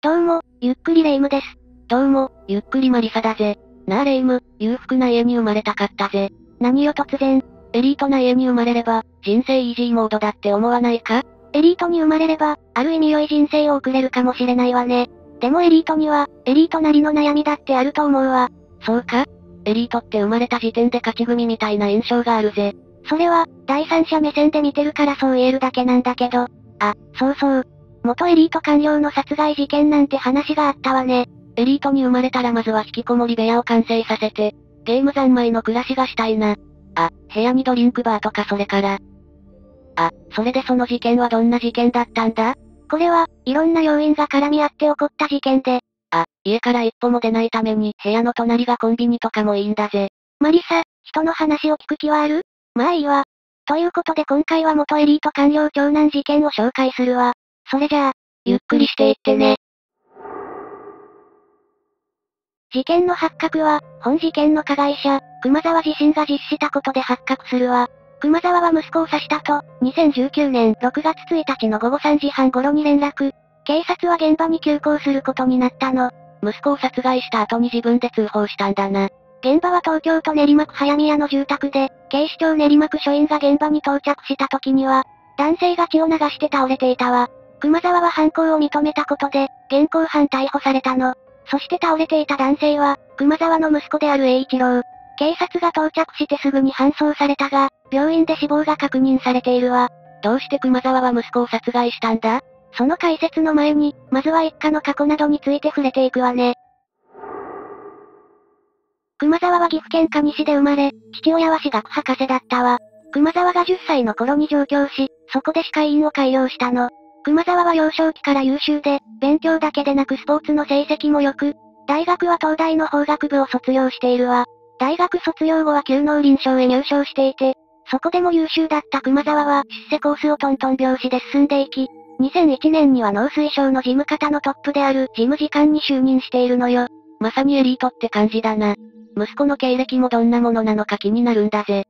どうも、ゆっくりレ夢ムです。どうも、ゆっくりマリサだぜ。なあレ夢ム、裕福な家に生まれたかったぜ。何よ突然。エリートな家に生まれれば、人生イージーモードだって思わないか？エリートに生まれれば、ある意味良い人生を送れるかもしれないわね。でもエリートには、エリートなりの悩みだってあると思うわ。そうか？エリートって生まれた時点で勝ち組みたいな印象があるぜ。それは、第三者目線で見てるからそう言えるだけなんだけど。あ、そうそう。元エリート官僚の殺害事件なんて話があったわね。エリートに生まれたらまずは引きこもり部屋を完成させて、ゲーム三昧の暮らしがしたいな。あ、部屋にドリンクバーとかそれから。あ、それでその事件はどんな事件だったんだ？これは、いろんな要因が絡み合って起こった事件で。あ、家から一歩も出ないために部屋の隣がコンビニとかもいいんだぜ。マリサ、人の話を聞く気はある？まあいいわ。ということで今回は元エリート官僚長男事件を紹介するわ。それじゃあ、ゆっくりしていってね。事件の発覚は、本事件の加害者、熊沢自身が実施したことで発覚するわ。熊沢は息子を刺したと、2019年6月1日の午後3時半頃に連絡。警察は現場に急行することになったの。息子を殺害した後に自分で通報したんだな。現場は東京都練馬区早宮の住宅で、警視庁練馬区署員が現場に到着した時には、男性が血を流して倒れていたわ。熊沢は犯行を認めたことで、現行犯逮捕されたの。そして倒れていた男性は、熊沢の息子である栄一郎。警察が到着してすぐに搬送されたが、病院で死亡が確認されているわ。どうして熊沢は息子を殺害したんだ？その解説の前に、まずは一家の過去などについて触れていくわね。熊沢は岐阜県上市で生まれ、父親は私学博士だったわ。熊沢が10歳の頃に上京し、そこで歯科医院を開業したの。熊沢は幼少期から優秀で、勉強だけでなくスポーツの成績も良く、大学は東大の法学部を卒業しているわ。大学卒業後は旧農林省へ入省していて、そこでも優秀だった熊沢は出世コースをトントン拍子で進んでいき、2001年には農水省の事務方のトップである事務次官に就任しているのよ。まさにエリートって感じだな。息子の経歴もどんなものなのか気になるんだぜ。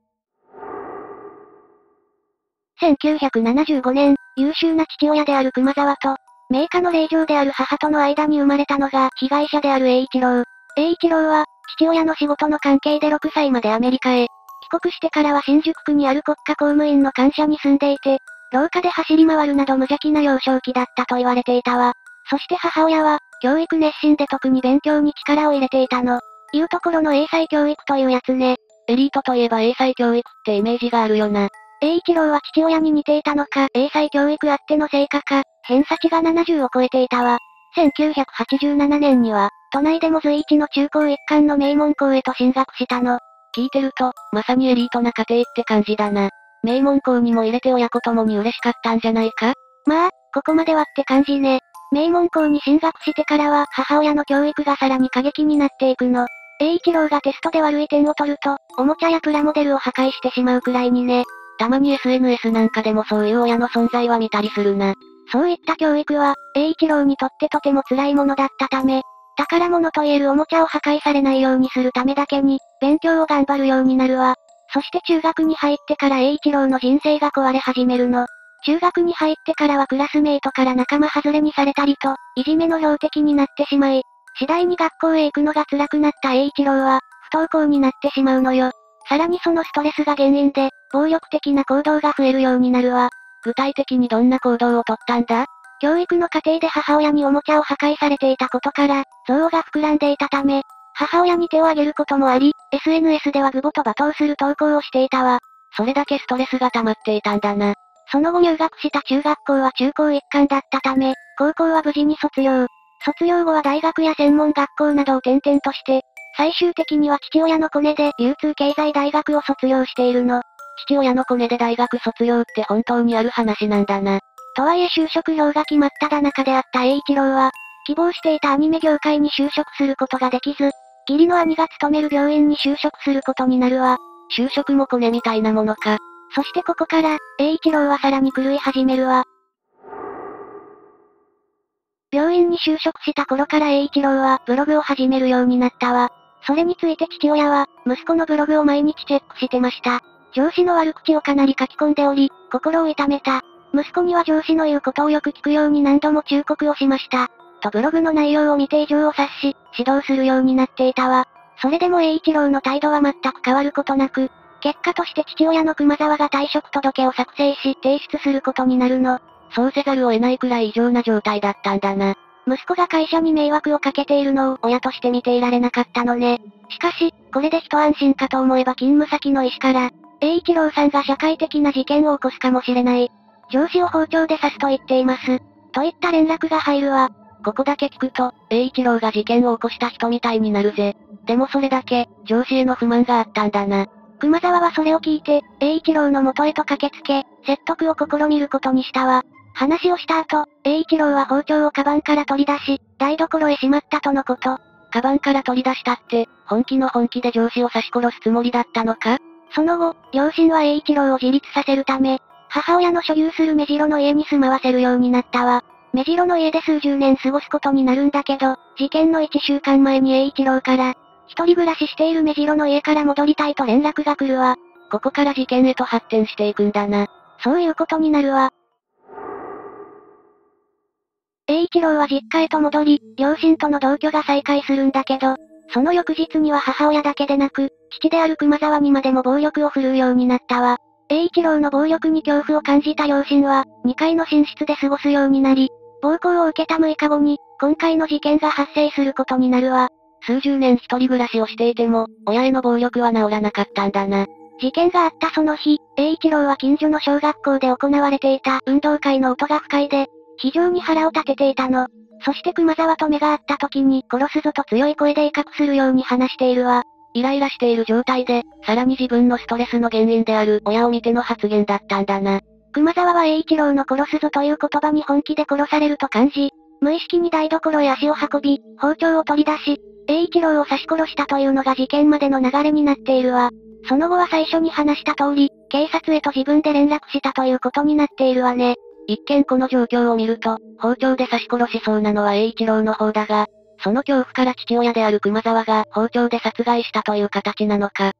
1975年、優秀な父親である熊沢と、名家の令嬢である母との間に生まれたのが被害者である栄一郎。栄一郎は、父親の仕事の関係で6歳までアメリカへ。帰国してからは新宿区にある国家公務員の官舎に住んでいて、廊下で走り回るなど無邪気な幼少期だったと言われていたわ。そして母親は、教育熱心で特に勉強に力を入れていたの。いうところの英才教育というやつね。エリートといえば英才教育ってイメージがあるよな。栄一郎は父親に似ていたのか、英才教育あっての成果か、偏差値が70を超えていたわ。1987年には、都内でも随一の中高一貫の名門校へと進学したの。聞いてると、まさにエリートな家庭って感じだな。名門校にも入れて親子ともに嬉しかったんじゃないか？まあ、ここまではって感じね。名門校に進学してからは母親の教育がさらに過激になっていくの。栄一郎がテストで悪い点を取ると、おもちゃやプラモデルを破壊してしまうくらいにね。たまに SNS なんかでもそういう親の存在は見たりするな。そういった教育は、栄一郎にとってとても辛いものだったため、宝物と言えるおもちゃを破壊されないようにするためだけに、勉強を頑張るようになるわ。そして中学に入ってから栄一郎の人生が壊れ始めるの。中学に入ってからはクラスメイトから仲間外れにされたりと、いじめの標的になってしまい、次第に学校へ行くのが辛くなった栄一郎は、不登校になってしまうのよ。さらにそのストレスが原因で、暴力的な行動が増えるようになるわ。具体的にどんな行動をとったんだ？教育の過程で母親におもちゃを破壊されていたことから、憎悪が膨らんでいたため、母親に手を挙げることもあり、SNS ではグボと罵倒する投稿をしていたわ。それだけストレスが溜まっていたんだな。その後入学した中学校は中高一貫だったため、高校は無事に卒業。卒業後は大学や専門学校などを転々として、最終的には父親のコネで流通経済大学を卒業しているの。父親のコネで大学卒業って本当にある話なんだな。とはいえ就職業が決まっただ中であった栄一郎は、希望していたアニメ業界に就職することができず、義理の兄が勤める病院に就職することになるわ。就職もコネみたいなものか。そしてここから、栄一郎はさらに狂い始めるわ。病院に就職した頃から栄一郎はブログを始めるようになったわ。それについて父親は、息子のブログを毎日チェックしてました。上司の悪口をかなり書き込んでおり、心を痛めた。息子には上司の言うことをよく聞くように何度も忠告をしました。とブログの内容を見て異常を察し、指導するようになっていたわ。それでも栄一郎の態度は全く変わることなく、結果として父親の熊沢が退職届を作成し提出することになるの。そうせざるを得ないくらい異常な状態だったんだな。息子が会社に迷惑をかけているのを親として見ていられなかったのね。しかし、これで一安心かと思えば勤務先の医師から、栄一郎さんが社会的な事件を起こすかもしれない。上司を包丁で刺すと言っています。といった連絡が入るわ。ここだけ聞くと、栄一郎が事件を起こした人みたいになるぜ。でもそれだけ、上司への不満があったんだな。熊沢はそれを聞いて、栄一郎の元へと駆けつけ、説得を試みることにしたわ。話をした後、栄一郎は包丁をカバンから取り出し、台所へしまったとのこと。カバンから取り出したって、本気の本気で上司を刺し殺すつもりだったのか？その後、両親は栄一郎を自立させるため、母親の所有する目白の家に住まわせるようになったわ。目白の家で数十年過ごすことになるんだけど、事件の1週間前に栄一郎から、一人暮らししている目白の家から戻りたいと連絡が来るわ。ここから事件へと発展していくんだな。そういうことになるわ。栄一郎は実家へと戻り、両親との同居が再開するんだけど、その翌日には母親だけでなく、父である熊沢にまでも暴力を振るうようになったわ。栄一郎の暴力に恐怖を感じた両親は、2階の寝室で過ごすようになり、暴行を受けた6日後に、今回の事件が発生することになるわ。数十年一人暮らしをしていても、親への暴力は治らなかったんだな。事件があったその日、栄一郎は近所の小学校で行われていた運動会の音が不快で、非常に腹を立てていたの。そして熊沢と目が合った時に殺すぞと強い声で威嚇するように話しているわ。イライラしている状態で、さらに自分のストレスの原因である親を見ての発言だったんだな。熊沢は栄一郎の殺すぞという言葉に本気で殺されると感じ、無意識に台所へ足を運び、包丁を取り出し、栄一郎を刺し殺したというのが事件までの流れになっているわ。その後は最初に話した通り、警察へと自分で連絡したということになっているわね。一見この状況を見ると、包丁で刺し殺しそうなのは栄一郎の方だが、その恐怖から父親である熊沢が包丁で殺害したという形なのか。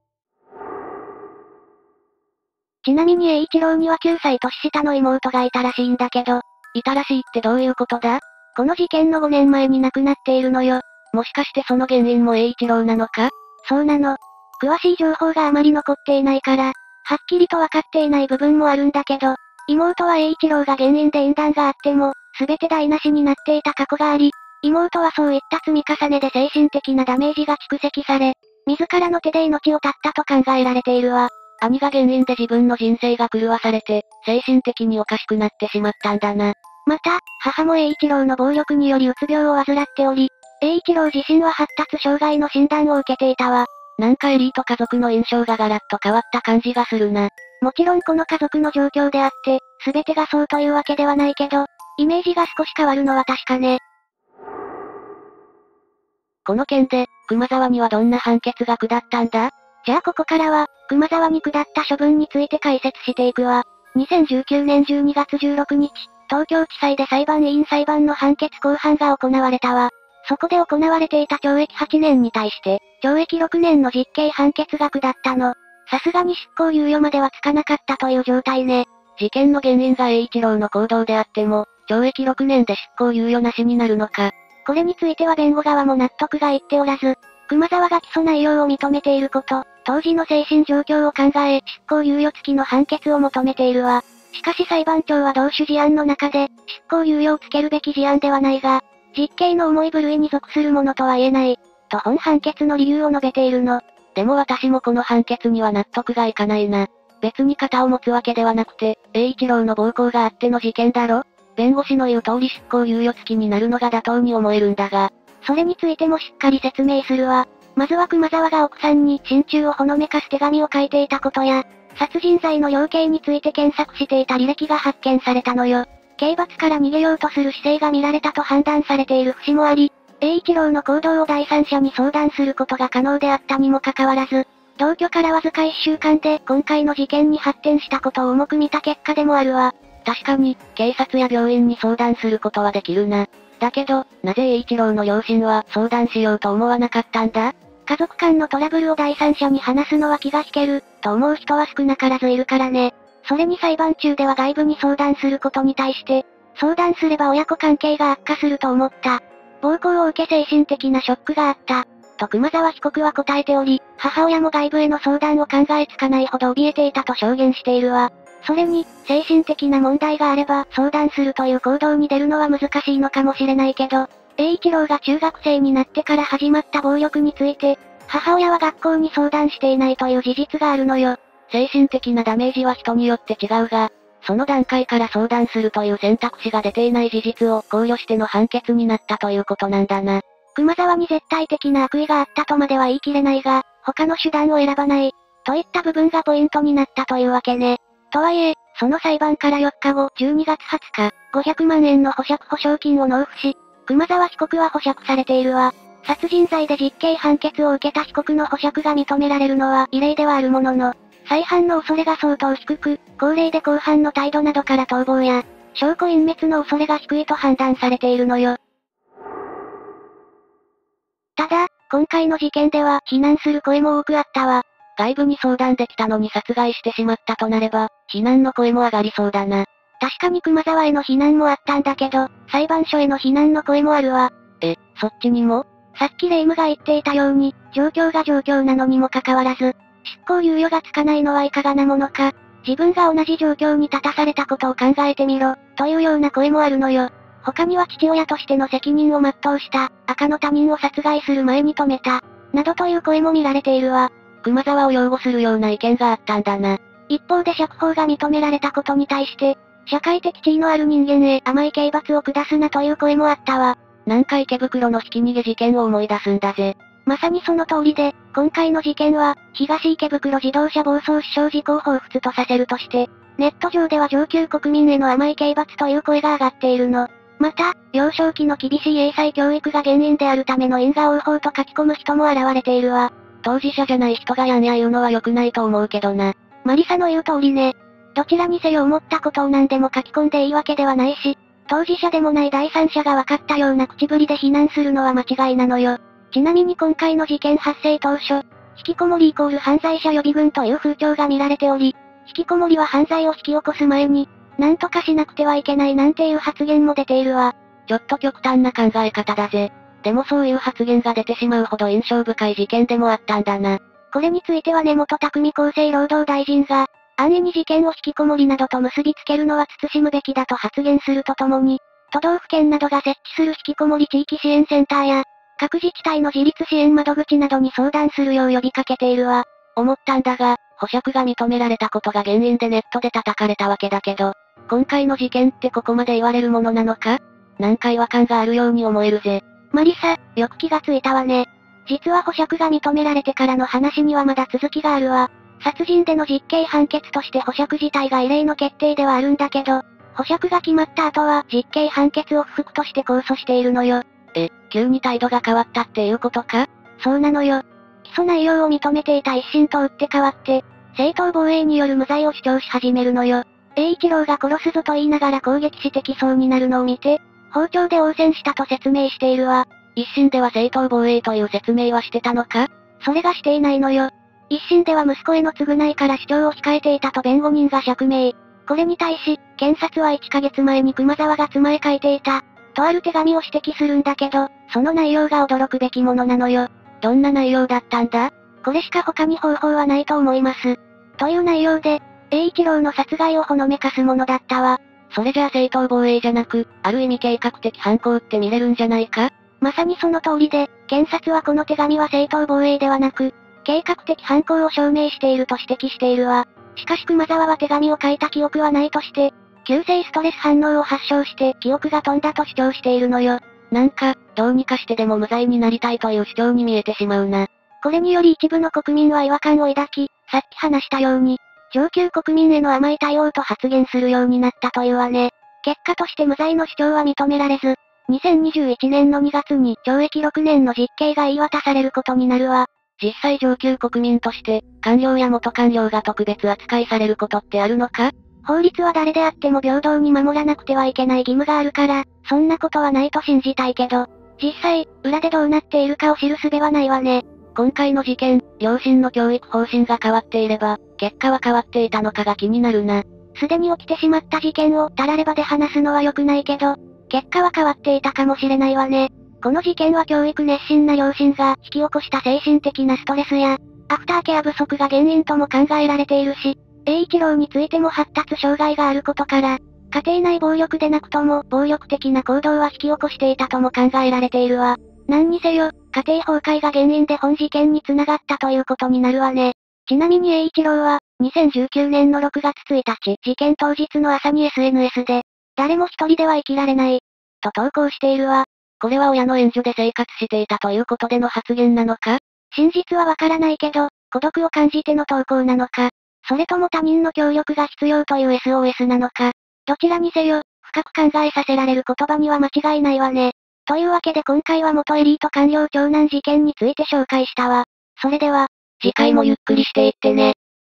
ちなみに栄一郎には9歳年下の妹がいたらしいんだけど、いたらしいってどういうことだ？この事件の5年前に亡くなっているのよ。もしかしてその原因も栄一郎なのか？そうなの。詳しい情報があまり残っていないから、はっきりとわかっていない部分もあるんだけど、妹は栄一郎が原因で縁談があっても、すべて台無しになっていた過去があり、妹はそういった積み重ねで精神的なダメージが蓄積され、自らの手で命を絶ったと考えられているわ。兄が原因で自分の人生が狂わされて、精神的におかしくなってしまったんだな。また、母も栄一郎の暴力によりうつ病を患っており、栄一郎自身は発達障害の診断を受けていたわ。なんかエリート家族の印象がガラッと変わった感じがするな。もちろんこの家族の状況であって、すべてがそうというわけではないけど、イメージが少し変わるのは確かね。この件で、熊沢にはどんな判決が下ったんだ？じゃあここからは、熊沢に下った処分について解説していくわ。2019年12月16日、東京地裁で裁判員裁判の判決公判が行われたわ。そこで行われていた懲役8年に対して、懲役6年の実刑判決が下ったの。さすがに執行猶予まではつかなかったという状態ね。事件の原因が栄一郎の行動であっても、懲役6年で執行猶予なしになるのか。これについては弁護側も納得がいっておらず、熊沢が起訴内容を認めていること、当時の精神状況を考え、執行猶予付きの判決を求めているわ。しかし裁判長は同種事案の中で、執行猶予をつけるべき事案ではないが、実刑の重い部類に属するものとは言えない、と本判決の理由を述べているの。でも私もこの判決には納得がいかないな。別に肩を持つわけではなくて、栄一郎の暴行があっての事件だろ弁護士の言う通り執行猶予付きになるのが妥当に思えるんだが。それについてもしっかり説明するわ。まずは熊沢が奥さんに心中をほのめかす手紙を書いていたことや、殺人罪の量刑について検索していた履歴が発見されたのよ。刑罰から逃げようとする姿勢が見られたと判断されている節もあり、栄一郎の行動を第三者に相談することが可能であったにもかかわらず、同居からわずか1週間で今回の事件に発展したことを重く見た結果でもあるわ。確かに、警察や病院に相談することはできるな。だけど、なぜ栄一郎の両親は相談しようと思わなかったんだ？家族間のトラブルを第三者に話すのは気が引ける、と思う人は少なからずいるからね。それに裁判中では外部に相談することに対して、相談すれば親子関係が悪化すると思った、暴行を受け精神的なショックがあった。と熊沢被告は答えており、母親も外部への相談を考えつかないほど怯えていたと証言しているわ。それに、精神的な問題があれば相談するという行動に出るのは難しいのかもしれないけど、栄一郎が中学生になってから始まった暴力について、母親は学校に相談していないという事実があるのよ。精神的なダメージは人によって違うが、その段階から相談するという選択肢が出ていない事実を考慮しての判決になったということなんだな。熊沢に絶対的な悪意があったとまでは言い切れないが、他の手段を選ばない、といった部分がポイントになったというわけね。とはいえ、その裁判から4日後、12月20日、500万円の保釈保証金を納付し、熊沢被告は保釈されているわ。殺人罪で実刑判決を受けた被告の保釈が認められるのは異例ではあるものの、再犯の恐れが相当低く、高齢で後半の態度などから逃亡や、証拠隠滅の恐れが低いと判断されているのよ。ただ、今回の事件では非難する声も多くあったわ。外部に相談できたのに殺害してしまったとなれば、非難の声も上がりそうだな。確かに熊沢への非難もあったんだけど、裁判所への非難の声もあるわ。え、そっちにも？さっきレイムが言っていたように、状況が状況なのにもかかわらず、執行猶予がつかないのはいかがなものか、自分が同じ状況に立たされたことを考えてみろ、というような声もあるのよ。他には父親としての責任を全うした、赤の他人を殺害する前に止めた、などという声も見られているわ。熊沢を擁護するような意見があったんだな。一方で釈放が認められたことに対して、社会的地位のある人間へ甘い刑罰を下すなという声もあったわ。なんか池袋のひき逃げ事件を思い出すんだぜ。まさにその通りで、今回の事件は、東池袋自動車暴走死傷事故を彷彿とさせるとして、ネット上では上級国民への甘い刑罰という声が上がっているの。また、幼少期の厳しい英才教育が原因であるための因果応報と書き込む人も現れているわ。当事者じゃない人がやんや言うのは良くないと思うけどな。マリサの言う通りね。どちらにせよ思ったことを何でも書き込んでいいわけではないし、当事者でもない第三者が分かったような口ぶりで非難するのは間違いなのよ。ちなみに今回の事件発生当初、引きこもりイコール犯罪者予備軍という風潮が見られており、引きこもりは犯罪を引き起こす前に、なんとかしなくてはいけないなんていう発言も出ているわ。ちょっと極端な考え方だぜ。でもそういう発言が出てしまうほど印象深い事件でもあったんだな。これについては根本匠厚生労働大臣が、安易に事件を引きこもりなどと結びつけるのは慎むべきだと発言するとともに、都道府県などが設置する引きこもり地域支援センターや、各自治体の自立支援窓口などに相談するよう呼びかけているわ。思ったんだが、保釈が認められたことが原因でネットで叩かれたわけだけど、今回の事件ってここまで言われるものなのか？なんか違和感があるように思えるぜ。マリサ、よく気がついたわね。実は保釈が認められてからの話にはまだ続きがあるわ。殺人での実刑判決として保釈自体が異例の決定ではあるんだけど、保釈が決まった後は実刑判決を不服として控訴しているのよ。え、急に態度が変わったっていうことか？そうなのよ。起訴内容を認めていた一審と打って変わって、正当防衛による無罪を主張し始めるのよ。栄一郎が殺すぞと言いながら攻撃してきそうになるのを見て、包丁で応戦したと説明しているわ。一審では正当防衛という説明はしてたのか？それがしていないのよ。一審では息子への償いから主張を控えていたと弁護人が釈明。これに対し、検察は1ヶ月前に熊沢が妻へ書いていた、とある手紙を指摘するんだけど、その内容が驚くべきものなのよ。どんな内容だったんだ？これしか他に方法はないと思います。という内容で、栄一郎の殺害をほのめかすものだったわ。それじゃあ正当防衛じゃなく、ある意味計画的犯行って見れるんじゃないか？まさにその通りで、検察はこの手紙は正当防衛ではなく、計画的犯行を証明していると指摘しているわ。しかし熊沢は手紙を書いた記憶はないとして、急性ストレス反応を発症して記憶が飛んだと主張しているのよ。なんか、どうにかしてでも無罪になりたいという主張に見えてしまうな。これにより一部の国民は違和感を抱き、さっき話したように、上級国民への甘い対応と発言するようになったというわね。結果として無罪の主張は認められず、2021年の2月に懲役6年の実刑が言い渡されることになるわ。実際上級国民として、官僚や元官僚が特別扱いされることってあるのか？法律は誰であっても平等に守らなくてはいけない義務があるから、そんなことはないと信じたいけど、実際、裏でどうなっているかを知る術はないわね。今回の事件、両親の教育方針が変わっていれば、結果は変わっていたのかが気になるな。すでに起きてしまった事件をたらればで話すのは良くないけど、結果は変わっていたかもしれないわね。この事件は教育熱心な両親が引き起こした精神的なストレスや、アフターケア不足が原因とも考えられているし、栄一郎についても発達障害があることから、家庭内暴力でなくとも暴力的な行動は引き起こしていたとも考えられているわ。何にせよ、家庭崩壊が原因で本事件に繋がったということになるわね。ちなみに栄一郎は、2019年の6月1日、事件当日の朝に SNS で、誰も一人では生きられない、と投稿しているわ。これは親の援助で生活していたということでの発言なのか？真実はわからないけど、孤独を感じての投稿なのか、それとも他人の協力が必要という SOS なのか、どちらにせよ、深く考えさせられる言葉には間違いないわね。というわけで今回は元エリート官僚長男事件について紹介したわ。それでは、次回もゆっくりしていってね。